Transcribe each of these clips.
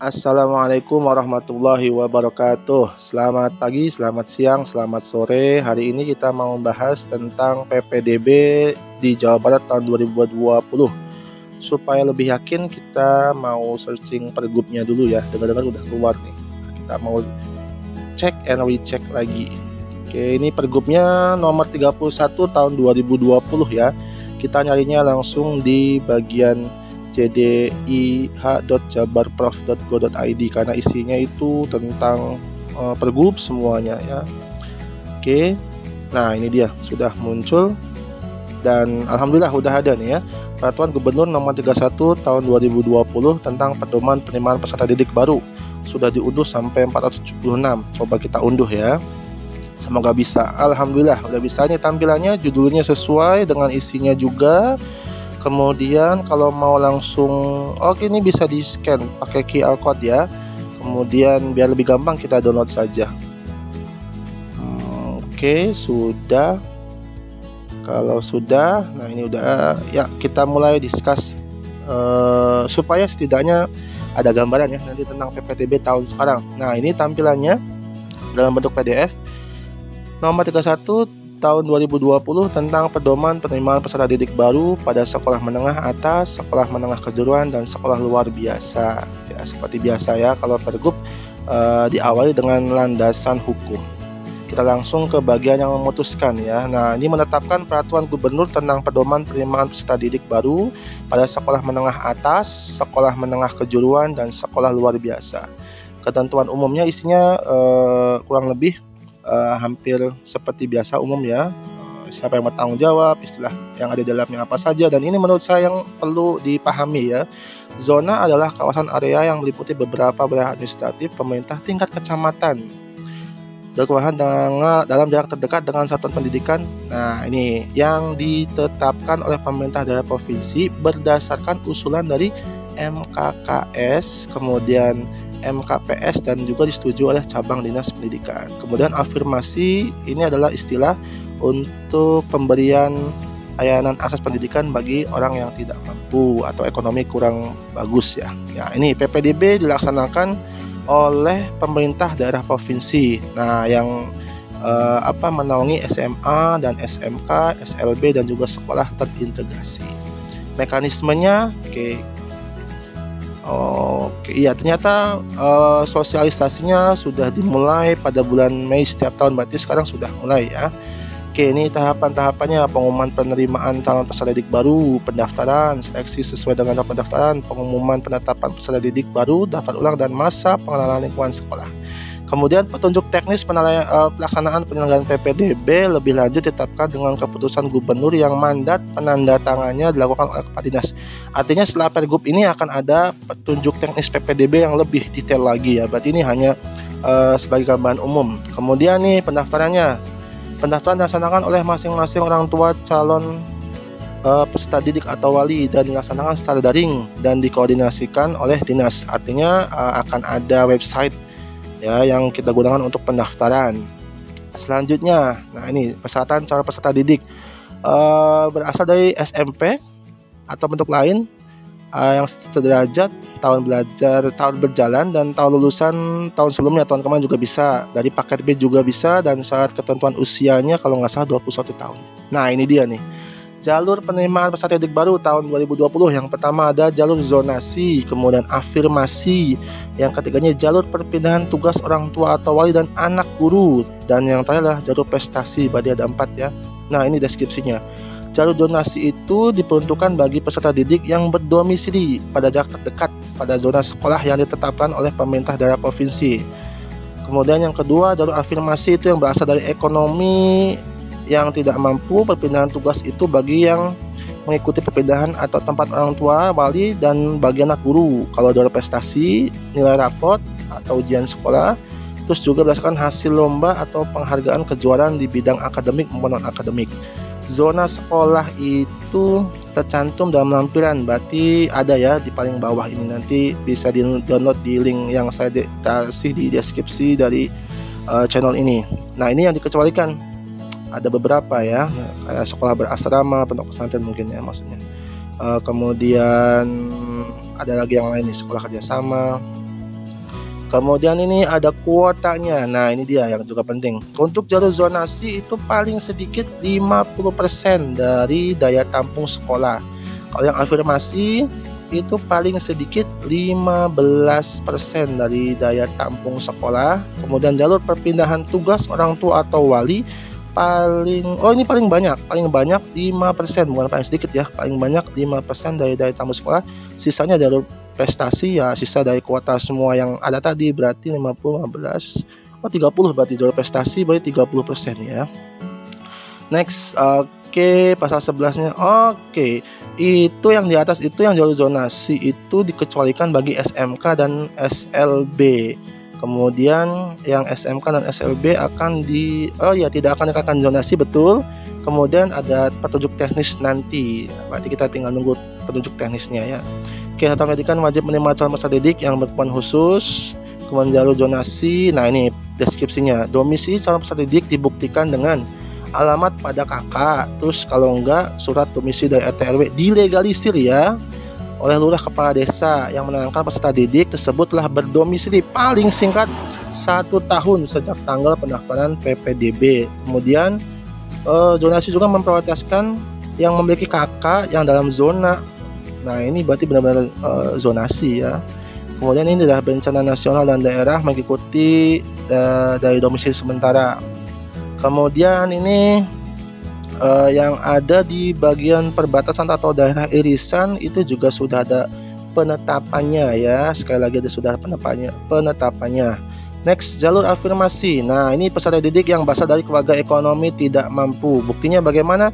Assalamualaikum warahmatullahi wabarakatuh. Selamat pagi, selamat siang, selamat sore. Hari ini kita mau membahas tentang PPDB di Jawa Barat tahun 2020 Supaya lebih yakin kita mau searching pergubnya dulu ya. Dengar-dengar udah keluar nih. Kita mau cek and recheck lagi. Oke ini pergubnya nomor 31 tahun 2020 ya. Kita nyarinya langsung di bagian cdih.jabarprof.go.id karena isinya itu tentang uh, pergub semuanya ya. Oke. Nah, ini dia sudah muncul dan alhamdulillah sudah ada nih ya. Peraturan Gubernur nomor 31 tahun 2020 tentang pedoman penerimaan peserta didik baru sudah diunduh sampai 476. Coba kita unduh ya. Semoga bisa. Alhamdulillah udah bisa nih tampilannya, judulnya sesuai dengan isinya juga kemudian kalau mau langsung oke ini bisa di scan pakai QR code ya. Kemudian biar lebih gampang kita download saja. Hmm, oke sudah. Kalau sudah nah ini udah ya kita mulai discuss uh, supaya setidaknya ada gambaran ya nanti tentang PPTB tahun sekarang. Nah ini tampilannya dalam bentuk PDF nomor 31 tahun 2020 tentang pedoman penerimaan peserta didik baru pada sekolah menengah atas, sekolah menengah kejuruan, dan sekolah luar biasa. Ya, seperti biasa ya, kalau pergub uh, diawali dengan landasan hukum. Kita langsung ke bagian yang memutuskan ya. Nah, ini menetapkan peraturan gubernur tentang pedoman penerimaan peserta didik baru pada sekolah menengah atas, sekolah menengah kejuruan, dan sekolah luar biasa. Ketentuan umumnya isinya uh, kurang lebih uh, hampir seperti biasa umum ya. Siapa yang bertanggung jawab istilah yang ada dalamnya apa saja. Dan ini menurut saya yang perlu dipahami ya. Zona adalah kawasan area yang meliputi beberapa wilayah administratif pemerintah tingkat kecamatan. Dengan dalam jarak terdekat dengan satuan pendidikan. Nah, ini yang ditetapkan oleh pemerintah daerah provinsi berdasarkan usulan dari MKKS, kemudian MKPS dan juga disetujui oleh cabang dinas pendidikan. Kemudian afirmasi ini adalah istilah untuk pemberian layanan akses pendidikan bagi orang yang tidak mampu atau ekonomi kurang bagus ya. Ya, ini PPDB dilaksanakan oleh pemerintah daerah provinsi. Nah, yang eh, apa menaungi SMA dan SMK, SLB dan juga sekolah terintegrasi. Mekanismenya oke Oke, iya ternyata uh, sosialisasinya sudah dimulai pada bulan Mei setiap tahun, berarti sekarang sudah mulai ya. Oke, ini tahapan-tahapannya pengumuman penerimaan calon peserta didik baru, pendaftaran, seleksi sesuai dengan pendaftaran, pengumuman penetapan peserta didik baru, daftar ulang dan masa pengenalan lingkungan sekolah. Kemudian petunjuk teknis uh, pelaksanaan penyelenggaraan PPDB lebih lanjut ditetapkan dengan keputusan gubernur yang mandat penandatangannya dilakukan oleh Kepala Dinas. Artinya setelah Pergub ini akan ada petunjuk teknis PPDB yang lebih detail lagi ya. Berarti ini hanya uh, sebagai gambaran umum. Kemudian nih pendaftarannya. Pendaftaran dilaksanakan oleh masing-masing orang tua calon uh, peserta didik atau wali dan dilaksanakan secara daring dan dikoordinasikan oleh dinas. Artinya uh, akan ada website ya yang kita gunakan untuk pendaftaran. Selanjutnya, nah ini persyaratan cara peserta didik uh, berasal dari SMP atau bentuk lain uh, yang sederajat tahun belajar tahun berjalan dan tahun lulusan tahun sebelumnya tahun kemarin juga bisa dari paket B juga bisa dan syarat ketentuan usianya kalau nggak salah 21 tahun. Nah ini dia nih jalur penerimaan peserta didik baru tahun 2020 yang pertama ada jalur zonasi kemudian afirmasi. Yang ketiganya jalur perpindahan tugas orang tua atau wali dan anak guru. Dan yang terakhir adalah jalur prestasi berarti ada empat ya. Nah ini deskripsinya. Jalur donasi itu diperuntukkan bagi peserta didik yang berdomisili pada jarak terdekat pada zona sekolah yang ditetapkan oleh pemerintah daerah provinsi. Kemudian yang kedua jalur afirmasi itu yang berasal dari ekonomi yang tidak mampu perpindahan tugas itu bagi yang mengikuti perpindahan atau tempat orang tua, wali, dan bagi anak guru. Kalau ada prestasi, nilai raport atau ujian sekolah, terus juga berdasarkan hasil lomba atau penghargaan kejuaraan di bidang akademik maupun non akademik. Zona sekolah itu tercantum dalam lampiran, berarti ada ya di paling bawah ini nanti bisa di download di link yang saya kasih di deskripsi dari uh, channel ini. Nah ini yang dikecualikan ada beberapa ya kayak sekolah berasrama pondok pesantren mungkin ya maksudnya uh, kemudian ada lagi yang lain nih sekolah kerjasama Kemudian ini ada kuotanya. Nah, ini dia yang juga penting. Untuk jalur zonasi itu paling sedikit 50% dari daya tampung sekolah. Kalau yang afirmasi itu paling sedikit 15% dari daya tampung sekolah. Kemudian jalur perpindahan tugas orang tua atau wali paling oh ini paling banyak, paling banyak 5%, bukan paling sedikit ya. Paling banyak 5% dari daya tampung sekolah. Sisanya jalur prestasi ya sisa dari kuota semua yang ada tadi berarti 50 15 oh 30 berarti jalur prestasi berarti 30% ya. Next, oke okay, pasal 11 nya oke. Okay itu yang di atas itu yang jalur zonasi itu dikecualikan bagi SMK dan SLB. Kemudian yang SMK dan SLB akan di oh ya tidak akan dikenakan zonasi betul. Kemudian ada petunjuk teknis nanti. Berarti kita tinggal nunggu petunjuk teknisnya ya. Oke, satu pendidikan wajib menerima calon peserta didik yang berkebutuhan khusus. Kemudian jalur zonasi. Nah, ini deskripsinya. Domisili calon peserta didik dibuktikan dengan alamat pada kakak terus kalau enggak surat domisili dari RT RW dilegalisir ya oleh lurah kepala desa yang menenangkan peserta didik tersebut telah berdomisili paling singkat satu tahun sejak tanggal pendaftaran PPDB. Kemudian eh, zonasi juga memprioritaskan yang memiliki kakak yang dalam zona. Nah ini berarti benar-benar eh, zonasi ya. Kemudian ini adalah bencana nasional dan daerah mengikuti eh, dari domisili sementara kemudian ini uh, yang ada di bagian perbatasan atau daerah irisan itu juga sudah ada penetapannya ya. Sekali lagi ada sudah penetapannya penetapannya. Next jalur afirmasi. Nah ini peserta didik yang berasal dari keluarga ekonomi tidak mampu. Buktinya bagaimana?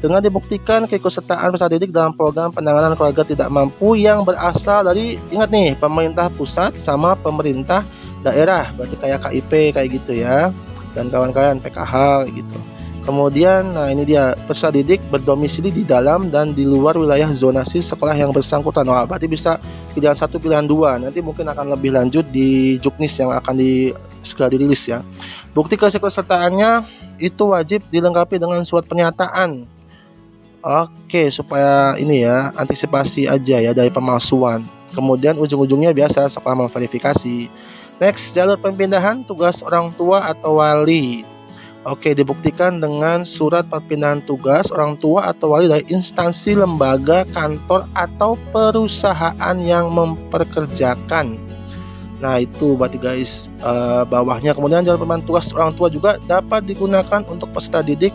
Dengan dibuktikan keikutsertaan peserta didik dalam program penanganan keluarga tidak mampu yang berasal dari ingat nih pemerintah pusat sama pemerintah daerah. Berarti kayak KIP kayak gitu ya. Dan kawan-kawan PKH gitu. Kemudian, nah ini dia peserta didik berdomisili di dalam dan di luar wilayah zonasi sekolah yang bersangkutan. Wah, berarti bisa pilihan satu, pilihan dua. Nanti mungkin akan lebih lanjut di Juknis yang akan di segera dirilis ya. Bukti kesertaannya itu wajib dilengkapi dengan surat pernyataan. Oke, supaya ini ya antisipasi aja ya dari pemalsuan. Kemudian ujung-ujungnya biasa sekolah memverifikasi Next, jalur perpindahan tugas orang tua atau wali. Oke, dibuktikan dengan surat perpindahan tugas orang tua atau wali dari instansi, lembaga, kantor, atau perusahaan yang memperkerjakan. Nah, itu berarti guys uh, bawahnya. Kemudian jalur perpindahan tugas orang tua juga dapat digunakan untuk peserta didik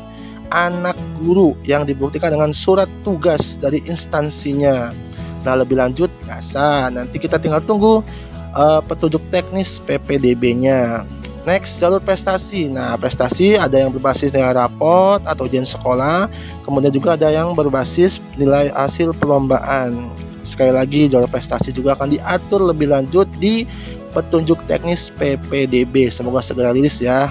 anak guru yang dibuktikan dengan surat tugas dari instansinya. Nah, lebih lanjut biasa. Nanti kita tinggal tunggu uh, petunjuk teknis PPDB-nya. Next, jalur prestasi. Nah, prestasi ada yang berbasis nilai raport atau ujian sekolah, kemudian juga ada yang berbasis nilai hasil perlombaan. Sekali lagi, jalur prestasi juga akan diatur lebih lanjut di petunjuk teknis PPDB. Semoga segera rilis ya.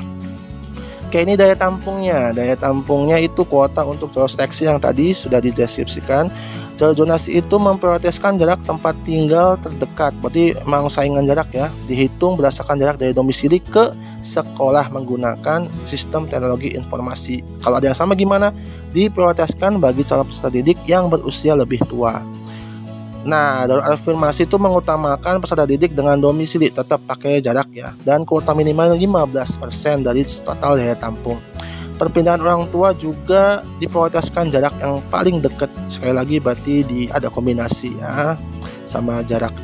Oke, ini daya tampungnya. Daya tampungnya itu kuota untuk jalur seleksi yang tadi sudah dideskripsikan. Jalur zonasi itu memprioritaskan jarak tempat tinggal terdekat. Berarti memang saingan jarak ya. Dihitung berdasarkan jarak dari domisili ke sekolah menggunakan sistem teknologi informasi. Kalau ada yang sama gimana? Diprioritaskan bagi calon peserta didik yang berusia lebih tua. Nah, jalur afirmasi itu mengutamakan peserta didik dengan domisili tetap pakai jarak ya dan kuota minimal 15% dari total daya tampung perpindahan orang tua juga diprioritaskan jarak yang paling dekat. Sekali lagi berarti di ada kombinasi ya sama jarak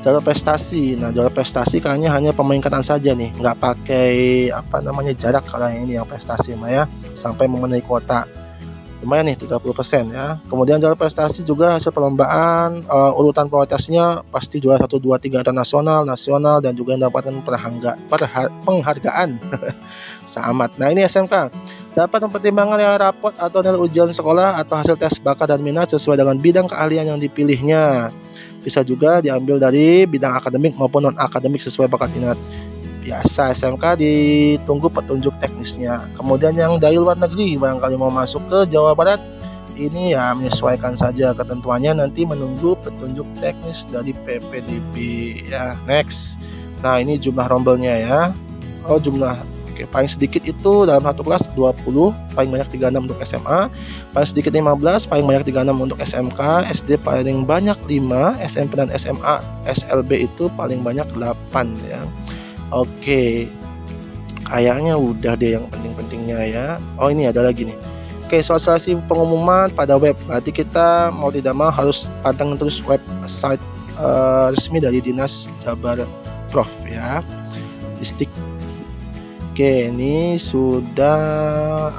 jalur prestasi. Nah jalur prestasi kayaknya hanya pemeringkatan saja nih. Nggak pakai apa namanya jarak kalau yang ini yang prestasi mah ya. Sampai memenuhi kuota. Lumayan nih 30% ya. Kemudian jalur prestasi juga hasil perlombaan uh, urutan prioritasnya pasti juara 1 2 3 internasional nasional dan juga mendapatkan penghargaan. Selamat. Nah ini SMK dapat mempertimbangkan nilai rapot atau nilai ujian sekolah atau hasil tes bakat dan minat sesuai dengan bidang keahlian yang dipilihnya. Bisa juga diambil dari bidang akademik maupun non akademik sesuai bakat minat. Biasa SMK ditunggu petunjuk teknisnya. Kemudian yang dari luar negeri barangkali mau masuk ke Jawa Barat ini ya menyesuaikan saja ketentuannya nanti menunggu petunjuk teknis dari PPDB ya next nah ini jumlah rombelnya ya oh jumlah Oke, paling sedikit itu dalam satu kelas 20, paling banyak 36 untuk SMA, paling sedikit 15, paling banyak 36 untuk SMK, SD paling banyak 5, SMP dan SMA, SLB itu paling banyak 8 ya. Oke. Kayaknya udah deh yang penting-pentingnya ya. Oh, ini ada lagi nih. Oke, sosialisasi pengumuman pada web. Berarti kita mau tidak mau harus pantengin terus website uh, resmi dari Dinas Jabar Prof ya. Distik Oke, ini sudah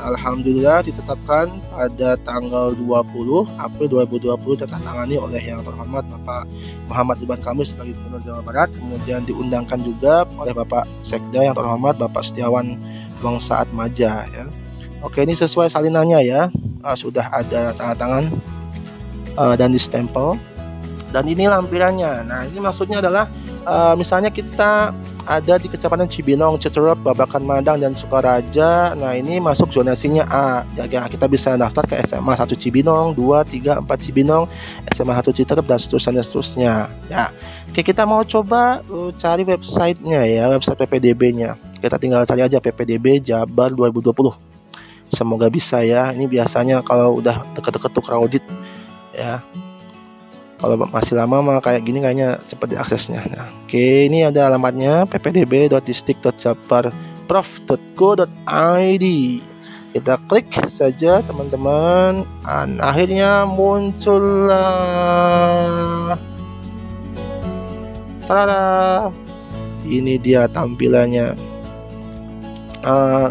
alhamdulillah ditetapkan pada tanggal 20 April 2020 tertangani oleh yang terhormat Bapak Muhammad Ridwan Kamil sebagai Gubernur Jawa Barat, kemudian diundangkan juga oleh Bapak Sekda yang terhormat Bapak Setiawan Wong Saat Maja ya. Oke, ini sesuai salinannya ya. Uh, sudah ada tanda tangan uh, dan stempel. Dan ini lampirannya. Nah, ini maksudnya adalah uh, misalnya kita ada di Kecamatan Cibinong, Citerep, Babakan Madang dan Sukaraja. Nah, ini masuk zonasinya A. Ya, ya kita bisa daftar ke SMA 1 Cibinong, 2, 3, 4 Cibinong, SMA 1 Citerep dan seterusnya seterusnya. Ya. Oke, kita mau coba uh, cari websitenya ya, website PPDB-nya. Kita tinggal cari aja PPDB Jabar 2020. Semoga bisa ya. Ini biasanya kalau udah deket-deket tuh crowded ya kalau masih lama mah kayak gini kayaknya cepat diaksesnya. Nah, oke ini ada alamatnya ppdb.distik.jabarprof.go.id kita klik saja teman-teman. Dan akhirnya muncullah. Tada! ini dia tampilannya. Uh,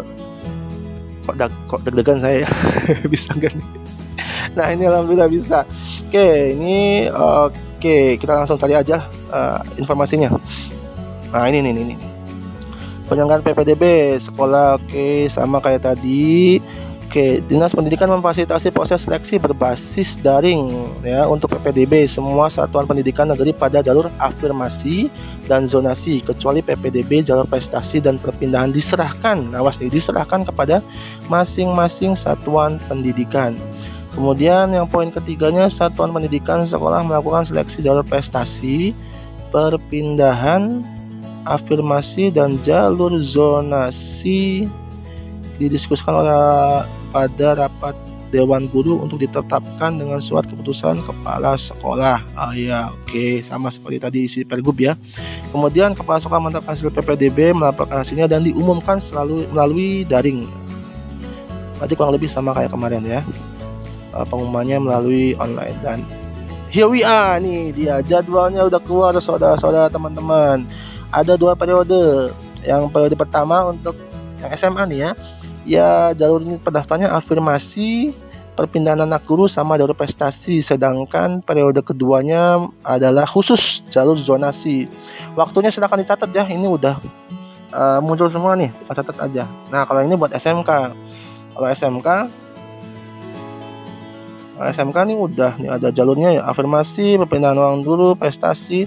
kok, kok deg-degan saya? Bisa gak nih? Nah ini alhamdulillah bisa oke ini oke kita langsung cari aja uh, informasinya nah ini nih ini, penyelenggaraan PPDB sekolah oke sama kayak tadi Oke, Dinas Pendidikan memfasilitasi proses seleksi berbasis daring ya untuk PPDB semua satuan pendidikan negeri pada jalur afirmasi dan zonasi kecuali PPDB jalur prestasi dan perpindahan diserahkan. Awas nih diserahkan kepada masing-masing satuan pendidikan. Kemudian yang poin ketiganya satuan pendidikan sekolah melakukan seleksi jalur prestasi, perpindahan, afirmasi dan jalur zonasi didiskusikan oleh pada rapat Dewan Guru untuk ditetapkan dengan surat keputusan kepala sekolah. Ah ya, oke, okay. sama seperti tadi isi pergub ya. Kemudian kepala sekolah menetapkan hasil PPDB, melaporkan hasilnya dan diumumkan selalu melalui daring. Berarti kurang lebih sama kayak kemarin ya uh, pengumumannya melalui online. Dan here we are nih dia jadwalnya udah keluar saudara-saudara teman-teman. Ada dua periode. Yang periode pertama untuk yang SMA nih ya. Ya jalur ini pendaftarannya afirmasi perpindahan anak guru sama jalur prestasi. Sedangkan periode keduanya adalah khusus jalur zonasi. Waktunya silahkan dicatat ya ini udah uh, muncul semua nih catat aja. Nah kalau ini buat SMK kalau SMK SMK nih udah nih ada jalurnya ya afirmasi perpindahan uang dulu prestasi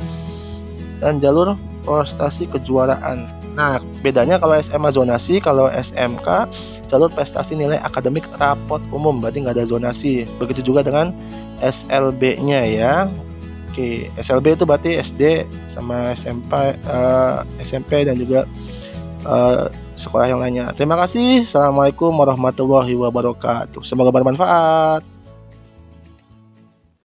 dan jalur prestasi kejuaraan nah bedanya kalau SMA zonasi kalau SMK jalur prestasi nilai akademik rapot umum berarti nggak ada zonasi begitu juga dengan SLB nya ya Oke, SLB itu berarti SD sama SMP, uh, eh, SMP dan juga uh, sekolah yang lainnya. Terima kasih. Assalamualaikum warahmatullahi wabarakatuh. Semoga bermanfaat.